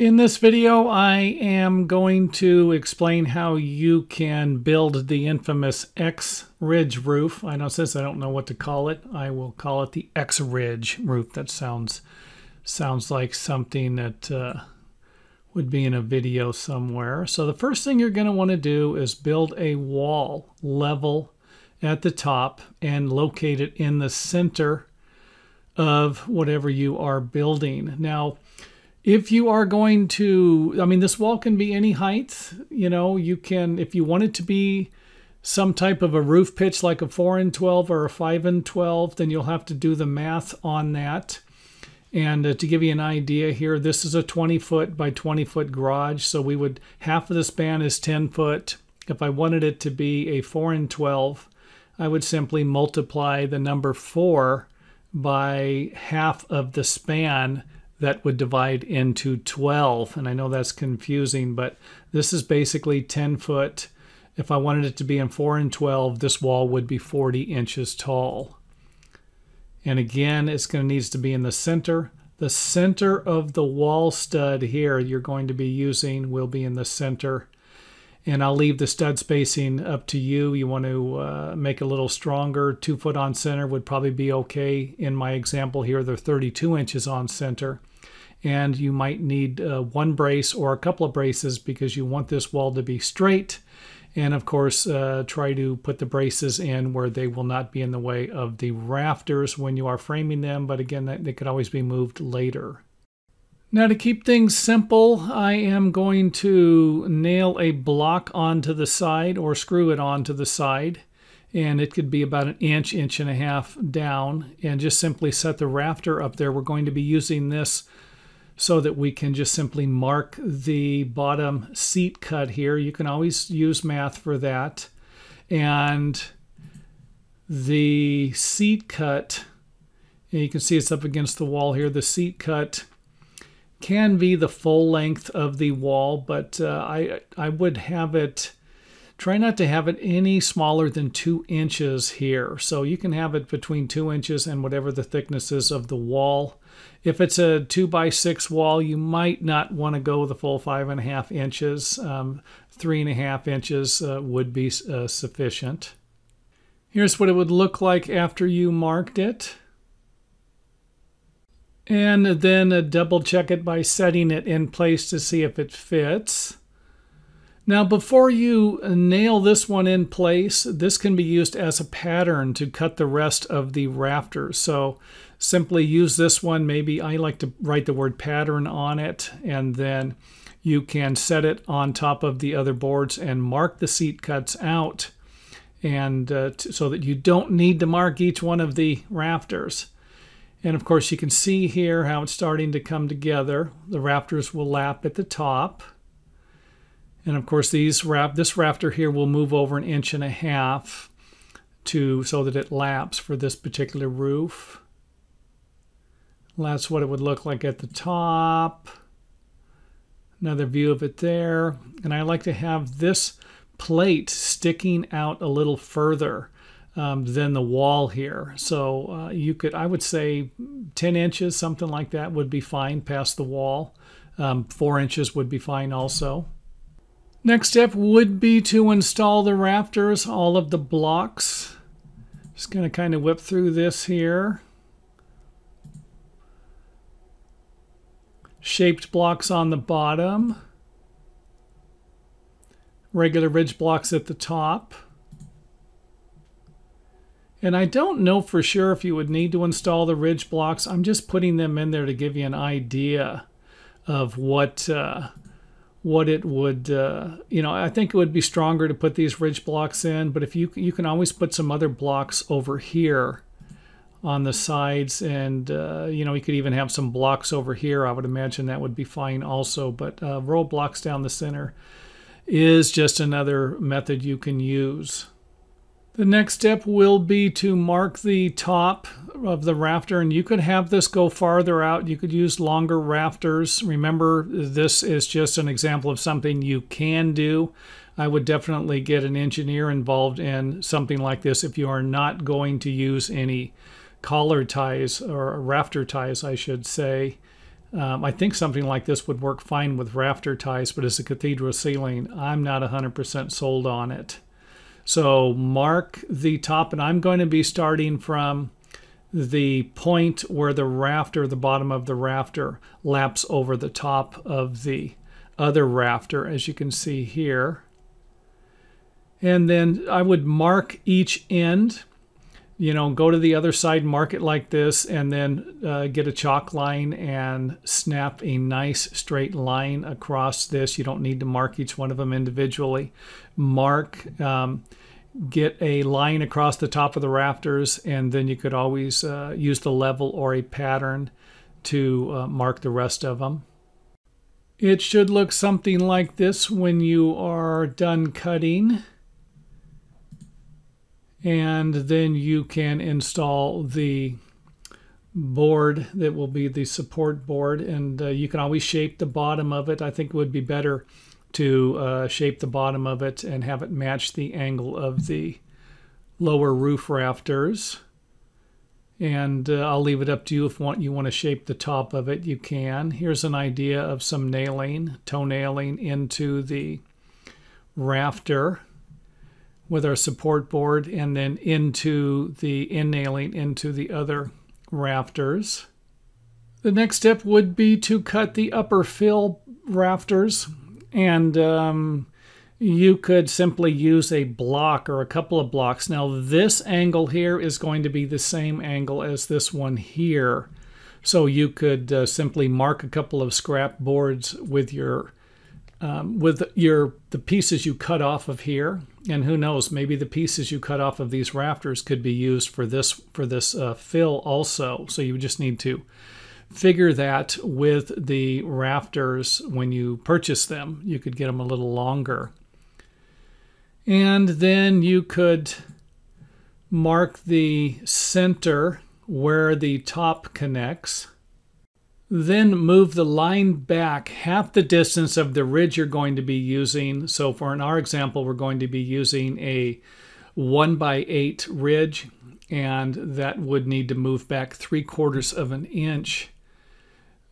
In this video, I am going to explain how you can build the infamous X Ridge roof. I know since I don't know what to call it, I will call it the X Ridge roof. That sounds sounds like something that uh, would be in a video somewhere. So the first thing you're going to want to do is build a wall level at the top and locate it in the center of whatever you are building. Now, if you are going to i mean this wall can be any height you know you can if you want it to be some type of a roof pitch like a 4 and 12 or a 5 and 12 then you'll have to do the math on that. And uh, to give you an idea here this is a 20 foot by 20 foot garage so we would half of the span is 10 foot if i wanted it to be a 4 and 12 i would simply multiply the number 4 by half of the span that would divide into 12. And I know that's confusing, but this is basically 10 foot. If I wanted it to be in 4 and 12, this wall would be 40 inches tall. And again, it's going to needs to be in the center. The center of the wall stud here you're going to be using will be in the center. And I'll leave the stud spacing up to you. You want to uh, make a little stronger. Two foot on center would probably be okay. In my example here, they're 32 inches on center and you might need uh, one brace or a couple of braces because you want this wall to be straight and of course uh, try to put the braces in where they will not be in the way of the rafters when you are framing them but again they could always be moved later. Now to keep things simple I am going to nail a block onto the side or screw it onto the side and it could be about an inch, inch and a half down and just simply set the rafter up there. We're going to be using this so that we can just simply mark the bottom seat cut here. You can always use math for that. And the seat cut, you can see it's up against the wall here. The seat cut can be the full length of the wall, but uh, I, I would have it, try not to have it any smaller than two inches here. So you can have it between two inches and whatever the thickness is of the wall. If it's a two by six wall, you might not want to go the full five and a half inches. Um, three and a half inches uh, would be uh, sufficient. Here's what it would look like after you marked it. And then uh, double check it by setting it in place to see if it fits. Now before you nail this one in place, this can be used as a pattern to cut the rest of the rafters. So simply use this one. Maybe I like to write the word pattern on it and then you can set it on top of the other boards and mark the seat cuts out and uh, so that you don't need to mark each one of the rafters. And of course you can see here how it's starting to come together. The rafters will lap at the top. And of course, these wrap this rafter here will move over an inch and a half to so that it laps for this particular roof. That's what it would look like at the top. Another view of it there. And I like to have this plate sticking out a little further um, than the wall here. So uh, you could, I would say 10 inches, something like that would be fine past the wall. Um, four inches would be fine also. Next step would be to install the rafters, all of the blocks. Just going to kind of whip through this here. Shaped blocks on the bottom. Regular ridge blocks at the top. And I don't know for sure if you would need to install the ridge blocks. I'm just putting them in there to give you an idea of what uh, what it would, uh, you know, I think it would be stronger to put these ridge blocks in, but if you, you can always put some other blocks over here on the sides and, uh, you know, you could even have some blocks over here. I would imagine that would be fine also, but uh, row blocks down the center is just another method you can use. The next step will be to mark the top of the rafter and you could have this go farther out. You could use longer rafters. Remember, this is just an example of something you can do. I would definitely get an engineer involved in something like this if you are not going to use any collar ties or rafter ties, I should say. Um, I think something like this would work fine with rafter ties, but as a cathedral ceiling, I'm not 100% sold on it. So mark the top, and I'm going to be starting from the point where the rafter, the bottom of the rafter, laps over the top of the other rafter, as you can see here. And then I would mark each end you know, go to the other side, mark it like this, and then uh, get a chalk line and snap a nice straight line across this. You don't need to mark each one of them individually. Mark, um, get a line across the top of the rafters, and then you could always uh, use the level or a pattern to uh, mark the rest of them. It should look something like this when you are done cutting and then you can install the board that will be the support board and uh, you can always shape the bottom of it I think it would be better to uh, shape the bottom of it and have it match the angle of the lower roof rafters and uh, I'll leave it up to you if want, you want to shape the top of it you can here's an idea of some nailing toe nailing into the rafter with our support board and then into the in nailing into the other rafters. The next step would be to cut the upper fill rafters and um, you could simply use a block or a couple of blocks. Now this angle here is going to be the same angle as this one here. So you could uh, simply mark a couple of scrap boards with your um, with your the pieces you cut off of here, and who knows, maybe the pieces you cut off of these rafters could be used for this for this uh, fill also. So you just need to figure that with the rafters when you purchase them. You could get them a little longer, and then you could mark the center where the top connects then move the line back half the distance of the ridge you're going to be using. So for in our example, we're going to be using a 1 by 8 ridge, and that would need to move back 3 quarters of an inch.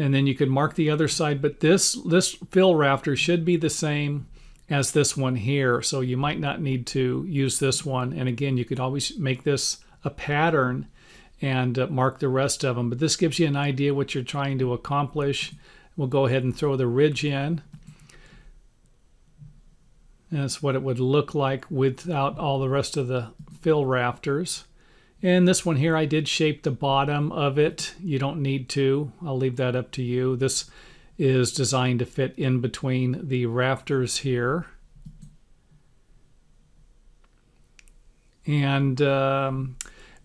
And then you could mark the other side, but this, this fill rafter should be the same as this one here. So you might not need to use this one. And again, you could always make this a pattern and uh, mark the rest of them. But this gives you an idea what you're trying to accomplish. We'll go ahead and throw the ridge in. That's what it would look like without all the rest of the fill rafters. And this one here, I did shape the bottom of it. You don't need to. I'll leave that up to you. This is designed to fit in between the rafters here. And um,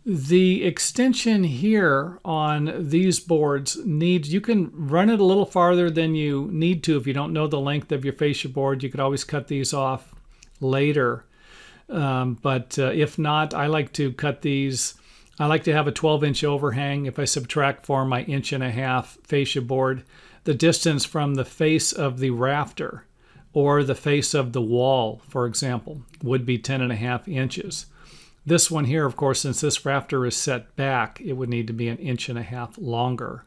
the extension here on these boards needs, you can run it a little farther than you need to if you don't know the length of your fascia board. You could always cut these off later. Um, but uh, if not, I like to cut these. I like to have a 12 inch overhang. If I subtract for my inch and a half fascia board, the distance from the face of the rafter or the face of the wall, for example, would be 10 and a half inches. This one here, of course, since this rafter is set back, it would need to be an inch and a half longer.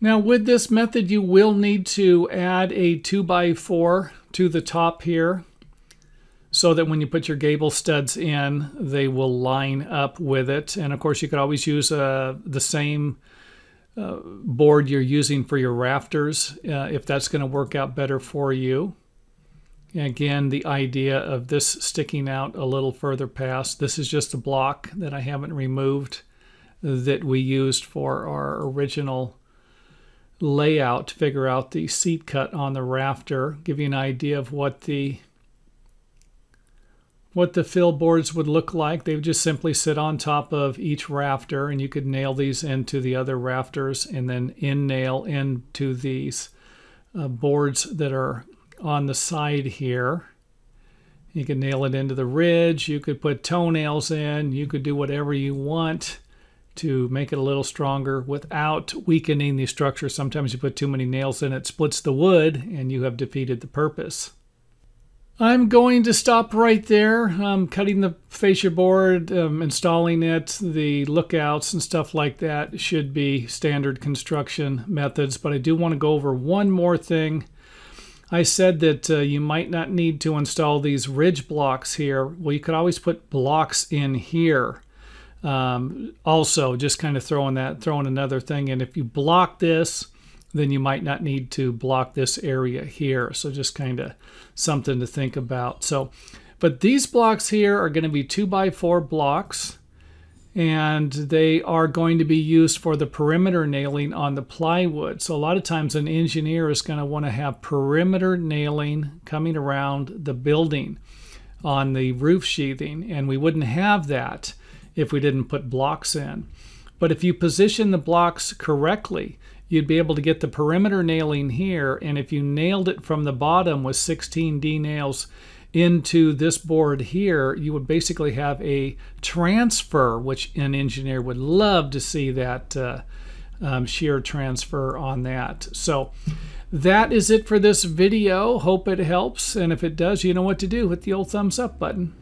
Now with this method, you will need to add a 2x4 to the top here so that when you put your gable studs in, they will line up with it. And of course, you could always use uh, the same uh, board you're using for your rafters uh, if that's going to work out better for you. Again, the idea of this sticking out a little further past. This is just a block that I haven't removed that we used for our original layout to figure out the seat cut on the rafter. Give you an idea of what the what the fill boards would look like. They would just simply sit on top of each rafter and you could nail these into the other rafters and then in nail into these uh, boards that are on the side here. You can nail it into the ridge. You could put toenails in. You could do whatever you want to make it a little stronger without weakening the structure. Sometimes you put too many nails in, it splits the wood, and you have defeated the purpose. I'm going to stop right there. I'm cutting the fascia board, um, installing it, the lookouts and stuff like that should be standard construction methods. But I do want to go over one more thing. I said that uh, you might not need to install these ridge blocks here. Well, you could always put blocks in here. Um, also, just kind of throwing that, throwing another thing in. If you block this, then you might not need to block this area here. So just kind of something to think about. So, but these blocks here are going to be two by four blocks and they are going to be used for the perimeter nailing on the plywood. So a lot of times an engineer is going to want to have perimeter nailing coming around the building on the roof sheathing and we wouldn't have that if we didn't put blocks in. But if you position the blocks correctly, you'd be able to get the perimeter nailing here. And if you nailed it from the bottom with 16 D nails into this board here, you would basically have a transfer, which an engineer would love to see that uh, um, shear transfer on that. So that is it for this video. Hope it helps. And if it does, you know what to do. Hit the old thumbs up button.